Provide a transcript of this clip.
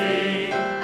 assim.